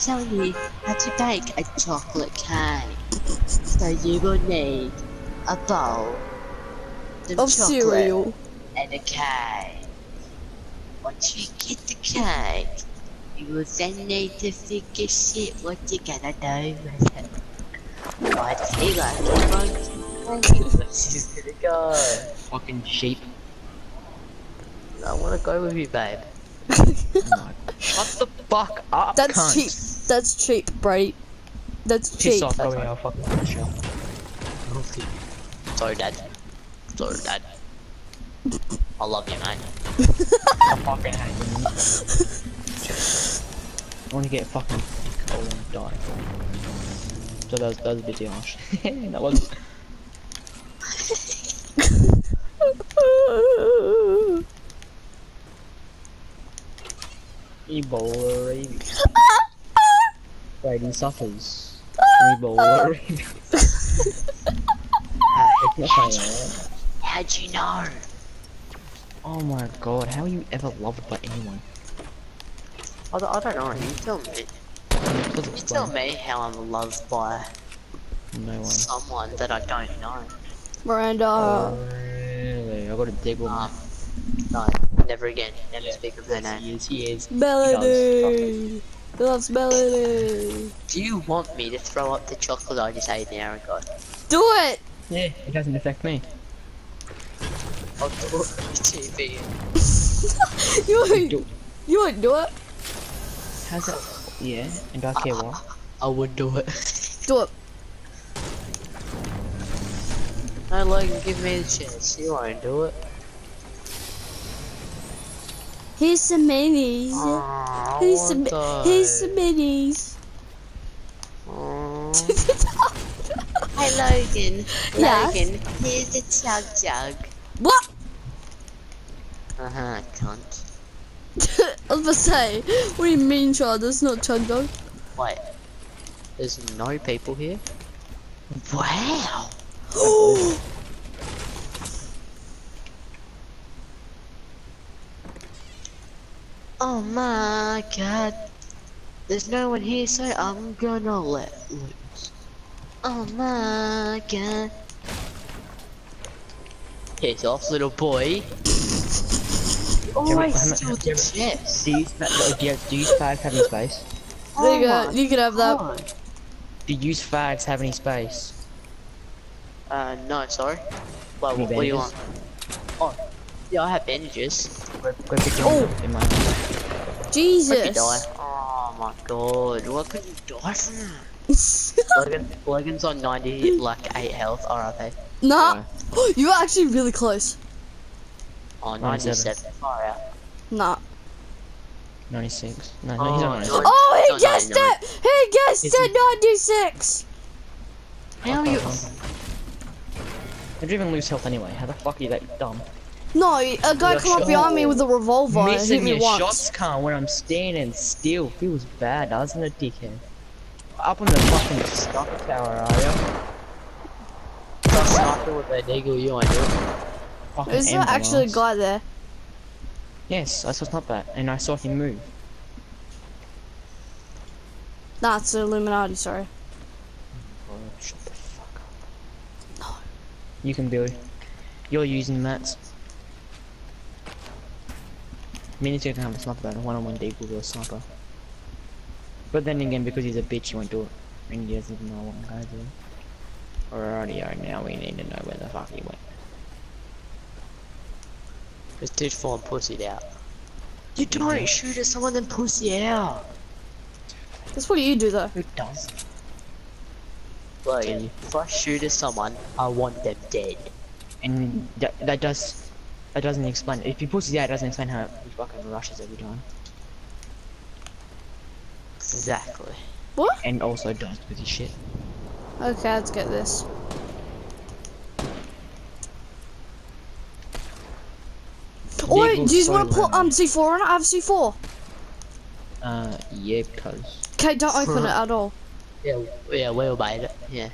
tell you how to bake a chocolate cake. So you will need a bowl, some Of chocolate, cereal. and a cake. Once you get the cake, you will then need to figure shit what you're gonna do with it. What's he like? Where's he gonna go? Fucking sheep. I wanna go with you, babe. No. Shut the fuck up, That's cunt. cheap. That's cheap, Brady. That's Piss cheap. off, That's going fine. out fucking finish her. Sorry, Dad. Sorry, Dad. I love you, mate. I fucking hate you. I wanna get fucking cold and die. So that was, that was a bit too harsh. that was Ebola rabies. Brady suffers. Ebola rabies. it's not? How'd you know? Oh my god, how are you ever loved by anyone? I don't, I don't know. You tell me. You tell me how I'm loved by No one. someone that I don't know. Miranda. Oh, really? I got a dig on Um, no, never again. Never speak of her name. He is, he is. Melody. He loves Melody. Do you want me to throw up the chocolate I just ate an hour ago? Do it. Yeah, it doesn't affect me. I'll do it on the TV. you won't. Do- You won't do it. How's that? Yeah, and do I care what? I would do it. Do it. I like give me the chance. You won't do it. Here's some minis. Oh, Here's some. Here's some minis. Hey Logan, Yes? Logan, here's the chug jug. What? Uh huh, cunt. I was about to say. What do you mean, child? That's not Chug Dog. Wait, there's no people here? Wow! Oh my god. There's no one here, so I'm gonna let loose. Oh my god. Piss off, little boy. Oh, Yeah, I but how mu- stole the yeah, but- chest. Do you, fa- do you, do you fags have any space? There you Oh go. You can have that. God. Do you fags have any space? Uh, no, sorry. Well, what, what do you want? Oh, yeah, I have bandages. Go, go pick your Oh. Jesus. Oh my god, what could you die from? Logan, Logan's on 90, like 8 health, RIP. nah. You were actually really close. Oh, 97. 97, far out. Nah. 96. No, no, he's oh, on Oh, 96. Oh, he Not guessed 99. it! He guessed Is it! 96! How are you? You're even lose health anyway. How the fuck are you that dumb? No, a guy Your come up behind me with a revolver and hit Missing me your once. shots, can't when I'm standing still. He was bad, doesn't it, dickhead? Up on the fucking sniper tower, are you? ya? Sniper with that eagle, you doing. Fucking Is there actually a guy there? Yes, I saw not that, and I saw him move. Nah, it's the Illuminati, sorry. Oh, shut the fuck up. No. You can Billy. You're using mats. Me and you can have a sniper battle, one on one day with a sniper. But then again, because he's a bitch, he won't do it. And he doesn't even know what I'm gonna do. Alrighty, now we need to know where the fuck he went. This dude falling pussied out. You don't shoot at someone then pussy out. That's what you do though. Who does? Logan, if I shoot at someone, I want them dead. And that, that does, that doesn't explain. If he pushes out, it doesn't explain how he fucking rushes every time. Exactly. What? And also dies with his shit. Okay, let's get this. Oh wait, do you so want to put low. um C4 on it? I have C4. Uh, yeah, because. Okay, don't open it at all. Yeah, yeah, well made it. Yeah.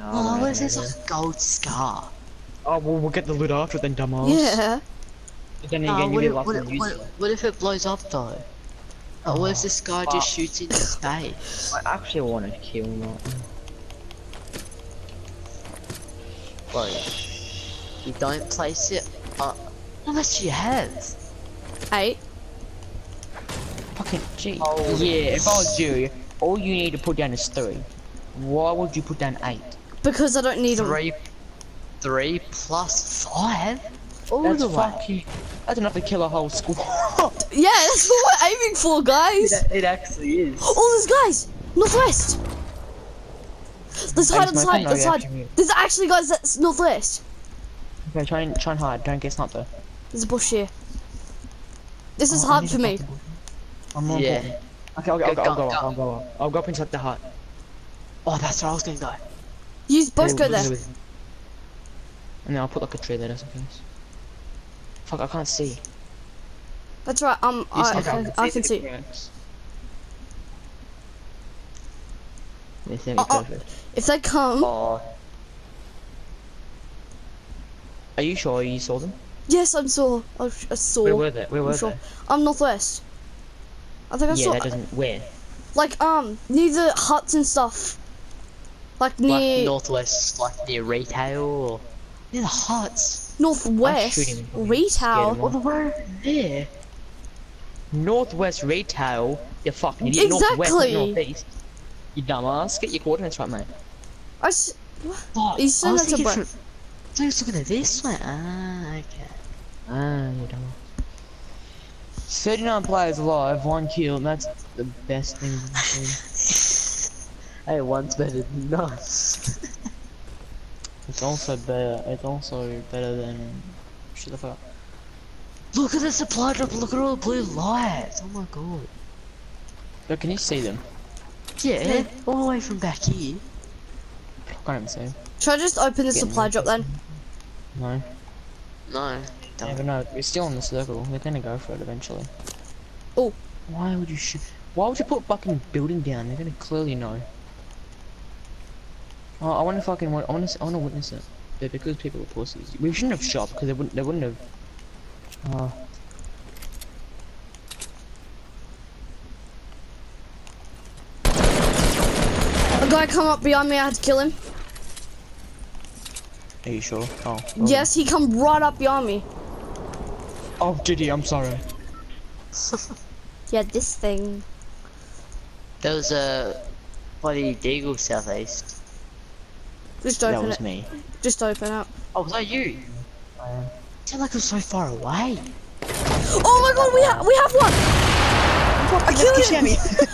Oh, what is this? Like a gold scar. Oh, well, we'll get the loot after then, dumbass. Yeah. But then Oh, again, what, you if, get lost what, and use what, it. what if it blows up though? Oh, what if this guy just shoots into space? I actually want to kill that. Bro, you don't place it. Uh, how much do you have? Eight. Fucking gee. Holy yeah, if I was you, all you need to put down is three. Why would you put down eight? Because I don't need them. Three, three plus five. All That's the way. fucking. That's enough to kill a whole school. Yeah, that's what we're aiming for, guys. it actually is. Oh, there's guys. Northwest. Let's hide on side. No, Let's hide. There's actually guys that's northwest. okay, try and try and hide. Don't get snapped though. There's a bush here. This is Oh, hard for me. I'm not Yeah. important. Okay, I'll, go- I'll, go- Go, I'll go go, up. I'll go up. I'll go up inside the hut. Oh, that's where I was gonna go. You both Oh, go there. And then I'll put like a tree there in case. Fuck, I can't see. That's right. Um, I, I, can, I can see. Uh, uh. If they come, Oh, Are you sure you saw them? yes, I'm saw. I, I saw. Where were they? Where were I'm sure. they? I'm northwest. I think I yeah, saw. that doesn't. Where? Like um, near the huts and stuff. Like like near northwest, like near retail or near the huts. northwest shoot him if I'm retail. scared of him. All the way there. Northwest retail. You fucking idiot. Northwest, Exactly. not northeast. You dumbass. Get your coordinates right, mate. I s- Oh, You said I was that's a thinking bro- from- I was looking at this one. Ah, okay. Ah, you dumbass. 39 players alive, one kill. and That's the best thing. I've seen. Hey, one's better than none. It's also better. It's also better than. Shut the fuck up. Look at the supply drop. Look at all the blue lights. Oh my god. But can you see them? Yeah, all the way from back here. I can't even see should I just open the Getting supply drop then? No. No. Yeah, but no, we're still in the circle. They're gonna go for it eventually. Oh. Why would you shoot? Why would you put fucking building down? They're gonna clearly know. Oh, I wonder if I can. I want to. I want to witness it. But because people are pussies, we shouldn't have shot because they wouldn't. They wouldn't have. Oh. A guy come up behind me. I had to kill him. Are you sure? Oh. Yes, he come right up behind me. Oh, did he? I'm sorry. Yeah, this thing. There was a bloody deagle southeast. Just That open was it. me. Just open it. Oh, was that you? I am. It sounded like I'm so far away. Oh my god, we have we have one. I killed him.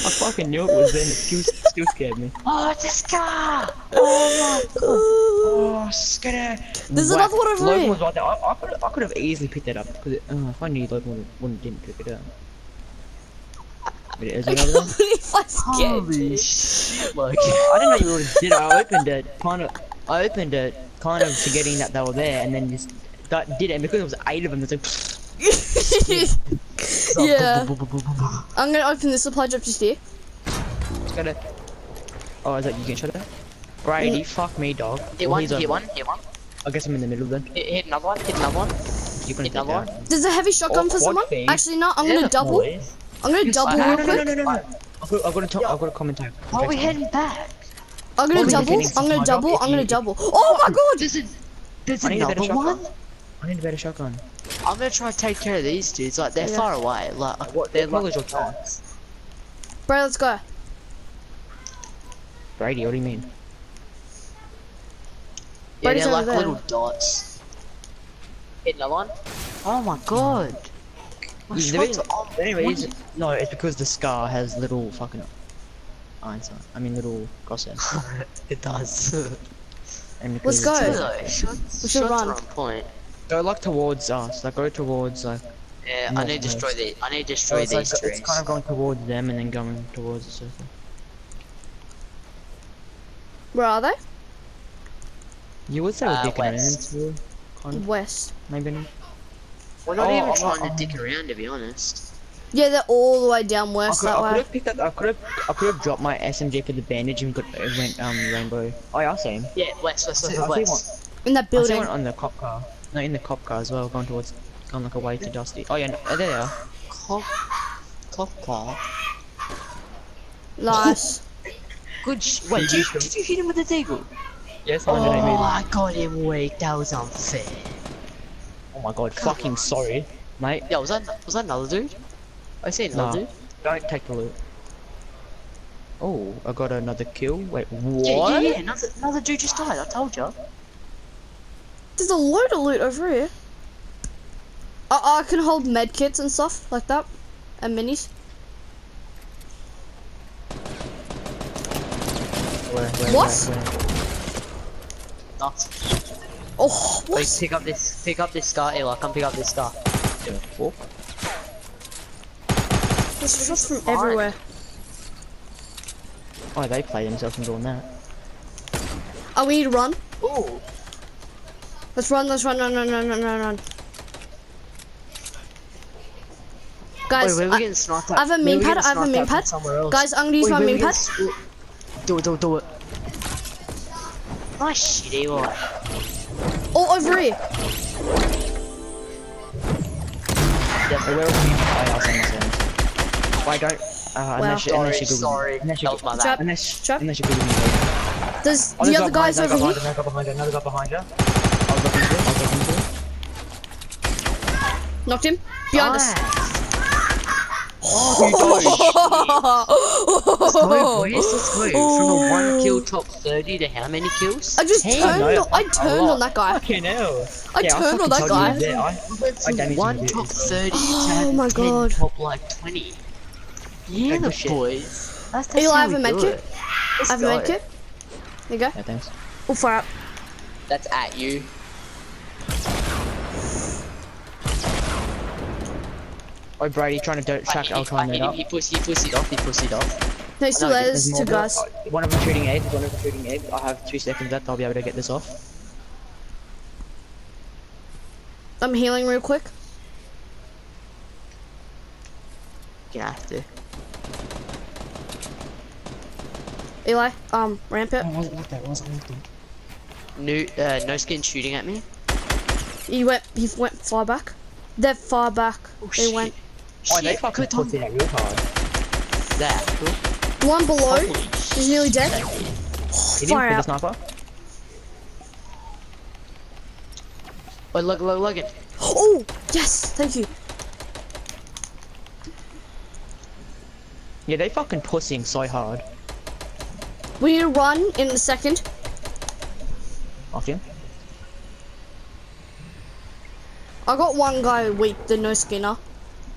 I fucking knew it was them. It still, still scared me. Oh, it's a scar! Oh, my god. Oh, scared. There's another one over Logan here. was right there. I, I could I could have easily picked that up because it, uh, if I knew Logan wouldn't, wouldn't didn't pick it up. But is there another one? believe I scared Holy shit, like. I didn't know you already did it. I opened it, kind of. I opened it, kind of forgetting that they were there, and then just that did it. And because there was eight of them, it's like. yeah. I'm gonna open the supply drop just here. Gotta. Oh, is that you can shut it? Brady, fuck me, dog. Hit Well, one, he's hit one, hit one. I guess I'm in the middle then. Hit, hit another one, hit another one. You can Hit another one. that. There's a heavy shotgun Oh, for someone. feed. Actually, no. I'm Yeah, gonna double. Boys. I'm gonna double no, real No, no, no, no, no, no. I've got, I've got to talk, I've got to commentate. Why are we heading back? I'm gonna Well, double. I'm gonna double. I'm gonna double. Oh my god! There's a, there's I a another one. I need a better shotgun. I'm gonna try and take care of these dudes. Like they're Yeah. far away. Like What- they're what like colour's your car? dots. Bro, let's go. Brady, what do you mean? Yeah, Brady's they're over like there. little dots. Hit another one. Oh my god. My The shots reason- are on Anyways, no, it's because the scar has little fucking eyes on. I mean, little crosshairs. it does. And Let's go. it's- shots, We should shots run. are on point. Go like towards us. Like go towards like. Yeah, I need to destroy the. I need to So destroy it's, like, these trees. it's kind of going towards them and then going towards the circle. Where are they? You would say we're Uh, dicking west. so kind of West. maybe. Not. We're not Oh, even I'm trying not- to dick around, to be honest. Yeah, they're all the way down I west could, that I could way. have picked up. I could have. I could have dropped my SMG for the bandage and got it went um rainbow. Oh yeah, I see him. Yeah, west, west, I see, west, I see one. west. In that building. I see building. one on the cop car. No, in the cop car as well, going towards, going like away to Dusty. Oh yeah, no, oh, there they are. Cop, cop car. Nice. Good. Sh wait, Did did you you, did you hit him with a deagle? Yes, Oh, 108 meters. I got him weak. That was unfair. Oh my god, fucking sorry, mate. Yeah, was that was that another dude? I see another Nah. dude. Don't take the loot. Oh, I got another kill. Wait, Yeah, what? yeah, yeah. Another another dude just died. I told you. There's a load of loot over here. I, I can hold med kits and stuff like that. And minis. Where, where, What? where, where? Nuts. Oh, Wait, pick up this. Pick up this star, Eli. Come pick up this star. Yeah, fuck. There's shots from everywhere. Oh, they play themselves in doing that. Oh, we need to run. Ooh. Let's run, let's run, run, run, run, run, run, run. Guys, Wait, where are I- getting I have a at? Meme pad, I have a sniped meme pad. Guys, I'm gonna use Wait, my where meme pad. Do it, do it, do it. Nice shit, Eli. Oh. Yeah, so where are we? Oh, I'll send this in. Why don't? Uh, unless you, unless you Google sorry. Unless you, That was my Trap. bad. unless, Trap. unless you Google. There's Oh, the other a guys over another here. guy behind you, another guy behind you, another guy behind you. I was looking for it, I was looking for it. Knocked him. Behind us. Oh, Let's go, boys. Let's go. From a one kill top 30 to how many kills? I just Ten. turned. no, on, I a turned lot. on that guy. Fucking hell. I Yeah, turned on fucking that told you guy. he was there. I, We went I from damaged one him, top dude. 30 to Oh having my 10 God. top like 20. Yeah, Good the shit. boys. That's, that's Eli, how I have we a med do kit. it. I have a go. med kit. There you go. yeah, thanks. Oh, fire up. That's at you. Oh, Brady trying to do- track hit, him, I Alcon hit him, he pussy, he pussied off, he pussied off. No, he's still no, there. there's There's more two Oh, One of them shooting eggs, one of them shooting eggs. I have two seconds left, I'll be able to get this off. I'm healing real quick. You have to. Eli, um, ramp it. Oh, wasn't like that, wasn't like that. New, uh, no skin shooting at me. He went. He went far back. They're far back. Oh, they shit. went. Oh, they Shit, fucking good time. put it real hard. That. Cool. One below. Holy He's nearly dead. Hit him oh, Fire with the out. sniper. Oh, look, look, look it. Oh, yes. Thank you. Yeah, they fucking pussying so hard. We need to run in a second. Off him. I got one guy weak, the no skinner.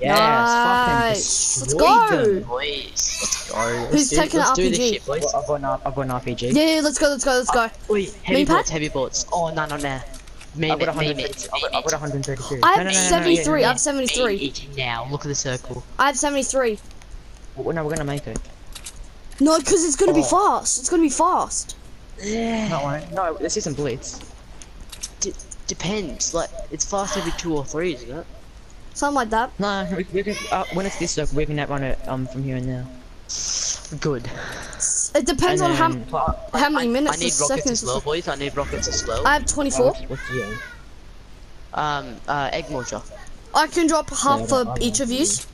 Yes, Nice. fucking Let's go. them. Boys, let's go. Let's Who's do, taking let's an do this RPG? shit, boys. Well, I've got an, I've got an RPG. Yeah, yeah, let's go, let's go, let's go. Ah, wait, heavy Main pad? bolts, heavy bolts. Oh, no, no, no. Main I've got it, main 130. it, I've got, main I've got it. 132. I have No, no, no, no, no, 73, I have 73. now. Look at the circle. I have 73. yeah. Well, no, we're gonna make it. No, because it's gonna be Oh. fast. It's gonna be fast. Yeah. No, no, this isn't Blitz. D- depends. Like, it's fast every two or three, isn't it? Something like that. No, we, we can, uh, when it's this circle, we can run it um from here and there. Good. It depends on how then- how many minutes I need rockets seconds. as well, boys. I need rockets as well. I have 24. What's, what's Um, uh, egg launcher. I can drop half I for don't- each of yous.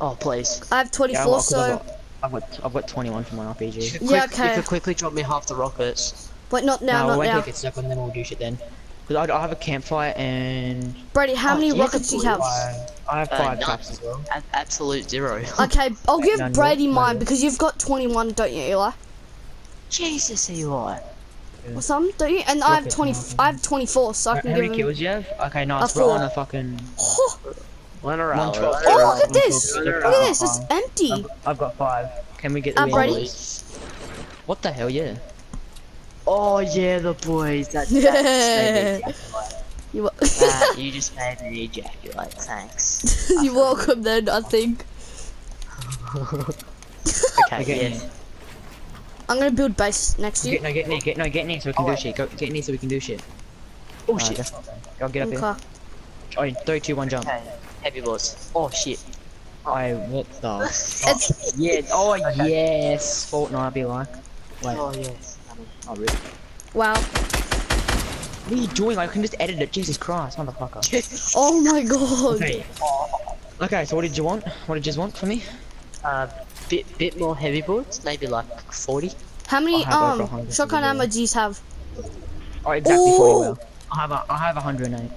Oh, please. I have 24, Yeah, I've got- 'cause so I've got, I've got, I've got 21 for my RPG. You could Yeah, quick- You could quickly drop me half the rockets. but not now, no, we not won't now. take it stuck and then we'll do shit then. Because I, I have a campfire and Brady, how Oh, many yeah, rockets do you have? I, I have Uh, five none. traps as well. A- absolute zero. Okay, I'll give None, Brady none. mine because you've got 21, don't you, Eli? Jesus, Eli. Or something, don't you? And I have 20. now. I have 24, so I can give him. kills you have? Okay, A nice. We're four. on a fucking. Oh, One One around. twelve. oh, look at this! Look at this. It's empty. I've, I've got five. Can we get the Uh, win, Brady? What the hell? Yeah. Oh yeah, the boys. That, Yeah. that's made me ejaculate. You, wa- That- you just made me ejaculate. Thanks. You're welcome then, I think. Okay. Get yes. in. I'm gonna build base next to Get, you. no, get near, get no, get near so we can Oh, do shit. Go, get near so we can do shit. Oh Alright, shit. that's not bad. Go get up here. Okay. Oh, three, two, one, jump. Okay. Heavy bolts. Oh shit. I what the? It's yeah. Oh yes. Fortnite be like. Wait. Oh yes. Oh, rip. wow. What are you doing? I can just edit it. Jesus Christ, motherfucker. Oh my god. Okay. Okay, so what did you want? What did you just want from me? uh, bit bit more heavy bullets, maybe like 40. How many I have over um 100 shotgun to ammo do you have? Oh, exactly Ooh. 40 well. I have a, I have 108. Okay.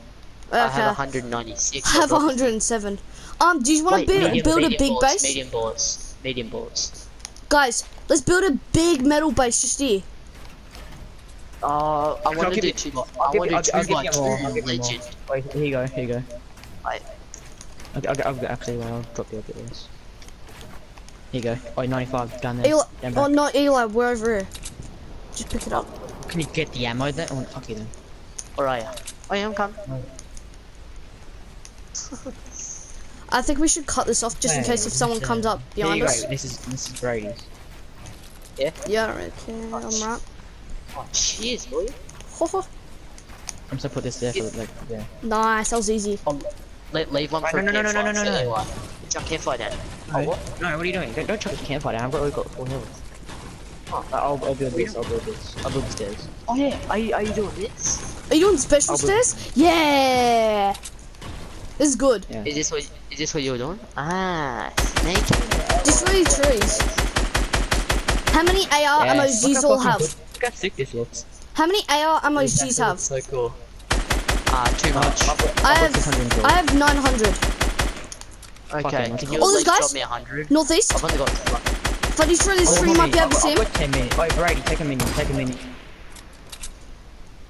I have 196. I have I've 107. Um, do you want to build, medium- build a big bullets, base? Medium bullets. Medium bullets. Guys, let's build a big metal base just here. Uh, I want to do two by. I'll I give want you- to do I'll- I'll two by more, two give you more. legend. Wait, here you go, here you go. Wait. Okay, okay, I'll, actually, well, I'll drop you a bit of this. Here you go. Oh, 95 down there. Eli, Down oh back. no, Eli, we're over here. Just pick it up. Can you get the ammo there? Oh, okay then. Alright. Oh yeah, I'm coming. I think we should cut this off just in case if someone comes up behind us. go. This is this is Brady's. Yeah, okay, I'm right. Oh, cheers, boy. Ho, ho. I'm just gonna put this there for like there. Nice, that was easy. Um, le leave one Right, for no, no, no, no, no, no, no, no. no. Chuck campfire down. Oh, what? No, what are you doing? Don't, don't chuck the campfire down. I've already got four hills. Oh, I'll, I'll build this. I'll build this. I'll build the stairs. Oh yeah, are you, are you doing this? Are you doing special I'll be- stairs? Yeah! This is good. Yeah. Is this what is this what you're doing? Ah, snake. Destroy the trees. How many AR Yeah, ammos do you all have? good- Look how sick this looks. How many AR ammos do you have? So cool. Ah, too much. I've got, I I've got have, 612. I have 900. Okay, fucking can you at those guys? drop me hundred? Northeast. I've only got like, If I destroy this tree, might be able to I've- see I've him. got 10 minutes. Oh, Brady, take a minute. Take a minute.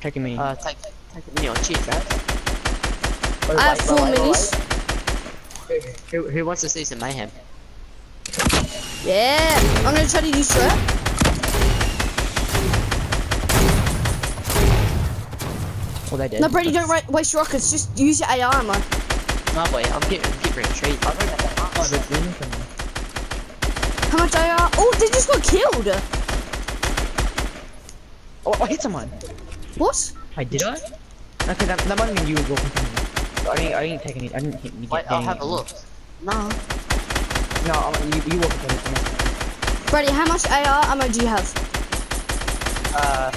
Take a minute. uh, take take a minute on cheers, right? Oh, I have four wait, wait, minis. Who who wants to see some mayhem? Yeah, I'm gonna try to destroy it. Oh, they did. No, Brady, don't ra- waste rockets. Just use your AR ammo. No boy, I'm getting I'm getting retreat. I don't have Oh, they're. How much AR? Oh, they just got killed. Oh, I hit someone. What? I did I? Okay, that, that might have been you walking from me. I didn't, I didn't take any, I didn't hit any. Wait, I'll have a look. No. No, I- you, you walked from me. Brady, how much AR ammo do you have? Uh,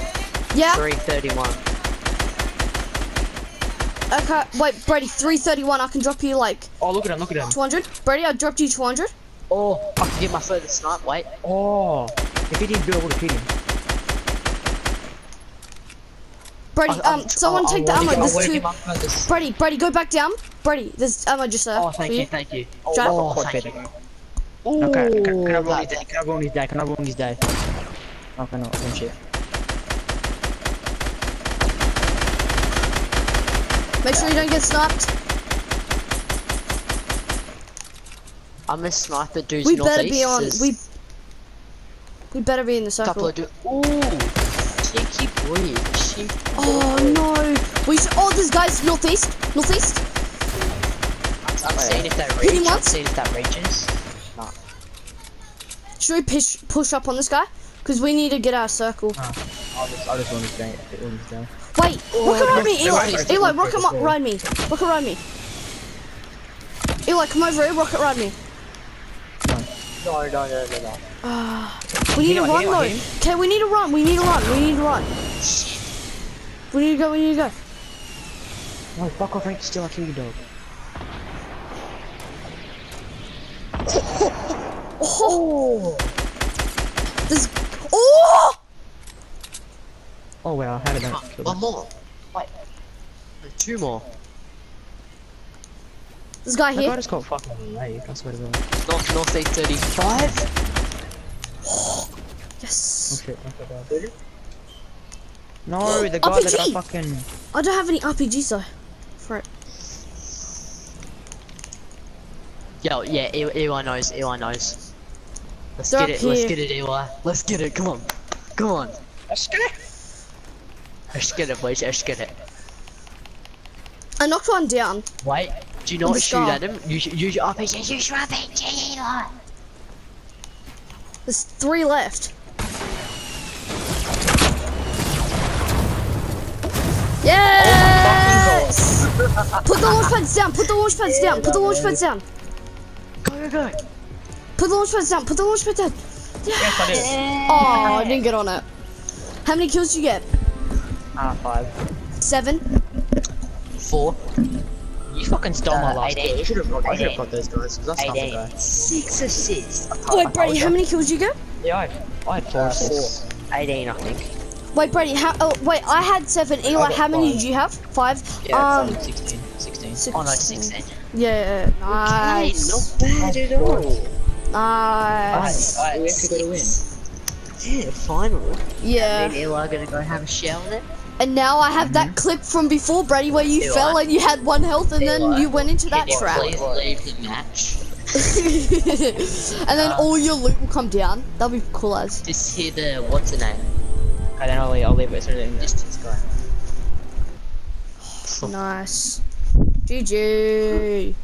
Yeah? three thirty-one. Okay, wait, Brady, 331. I can drop you like Oh, look at him, look at him. 200. Brady, I dropped you 200. Oh, I can get my further snipe. Wait. Oh, if he didn't do it, I would have hit him. Brady, I- I'm um, someone I- I take the wanna ammo. get- I There's two. get my further s- Brady, Brady, go back down. Brady, there's ammo just there. Oh, thank for you, thank you. Jack? Oh, Oh, thank thank you. Okay, can, can, can I Ooh, ruin his day? Can I ruin his day? Can I ruin his day? Oh, can I not ruin shit? Make sure you don't get sniped. I'm a sniper dude's We better be on. We we better be in the circle. couple of du- Ooh, cheeky boy. Cheeky Oh no. We should. Oh, this guy's northeast. Northeast. I'm oh, seeing if that Hit him reaches. I'm once. seeing if that reaches. No. Should we push push up on this guy? Cause we need to get our circle. I'll just, I'll just ruin his day. Ruin his day. Wait, rocket ride me, they're Eli. Eli, rocket ride me. Rocket ride me. Eli, come over here. Rocket ride me. No, no, no, no, no. Ah, we need to run though. Okay, we need to run. We need to run. We need to run. We need to go. We need to go. No, fuck off, Frank. Still, I'll kill you, dog. Oh. This. Oh. Oh, well, how did that Come on, kill One him? more. Wait. Two more. This guy That guy here. just got fucking late, I swear to God. North, northeast 35. Oh Yes. shit, I. No, the guy that RPG. got fucking... I don't have any RPGs though. For it. Yo, yeah, E- Eli knows, Eli knows. Let's They're get up it, let's get it, Eli. Let's get it, come on. Come on. Let's get it! Let's get it, boys, let's get it. I knocked one down. Wait, do you not shoot at him? Use, use your RPG, use your RPG. There's three left. Yes! Put the launch pads down. Put the launch pads down. Put the launch pads down. Go, go, go. Put the launch pads down. Put the launch pads down. Yes, I did. Oh, I didn't get on it. How many kills did you get? Ah, five. Seven. Four. You fucking stole my Uh, last eighteen. kill. You should have brought, I should have Eighteen. brought those guys. 'cause That's not the Eighteen. Six assists. I Wait, Brady, how many kills you get? Yeah, I had, I had four Uh, assists. four. 18, I think. Wait, Brady, how? Oh, wait, I had seven. Eli, how many five. did you have? Five. Yeah, um, um, 16. 16. six- Oh no, 16. Yeah, nice. Okay, not bad at all. Nice. Alright, we have to go to win. Yeah, final. Yeah. Me and Eli are gonna go have a shower then. And now I have that mm-hmm. clip from before, Brady, where you Eli. fell and you had one health, and then Eli. you went into that Can trap. Please leave the match. and then all your loot will come down. That'll be cool as. Just hear the what's the name? And then I'll, leave- I'll leave it so that Just this guy. Nice. GG.